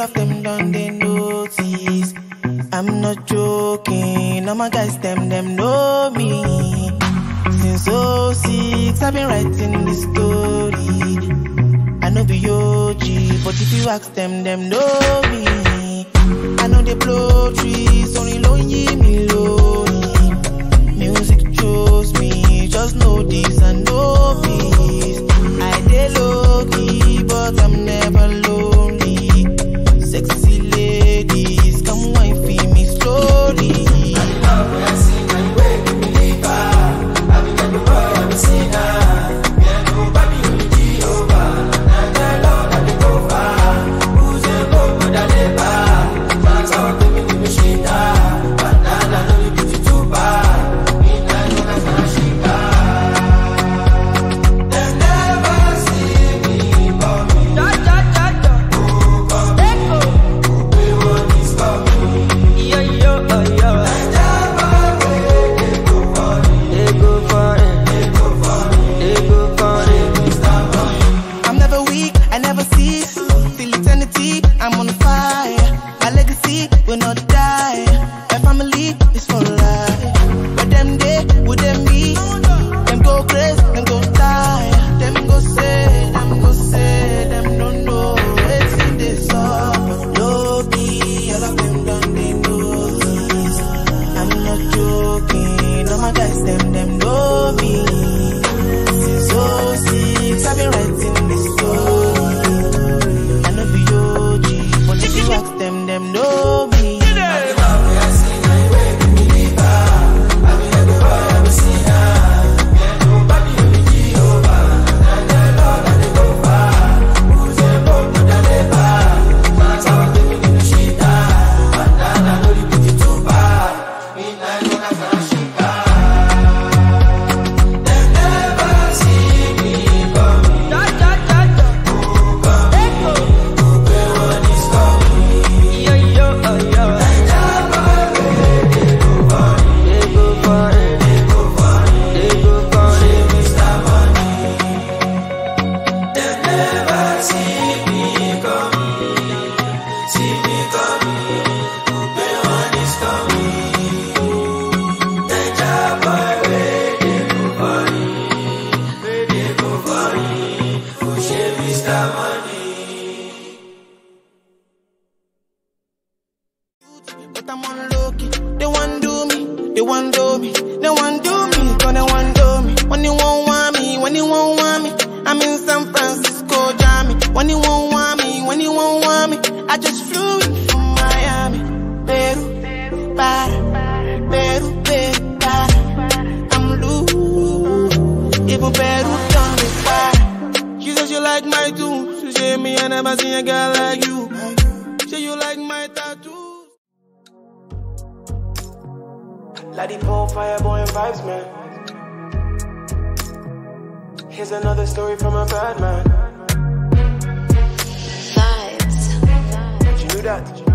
all of them done they notice. I'm not joking, all my guys them them know me. Since 06, I've been writing this story. I know be OG, but if you ask them, them know me. I know they blow trees, only family is for life. But them day, would them But I'm on low. They want do me, they want do me, they want do me, cause they want do me. When you won't want me, when you won't want me, I'm in San Francisco, Jammy. When you won't want me, when you won't want me, I just flew in from Miami. Peru, para, Peru, Peru, para. I'm loose, even Peru done me para. She said she like my tune, she said me I never seen a girl like you. Lady Pole, Fireboy, and Vibes, man. Here's another story from a bad man. Vibes. Did You knew that?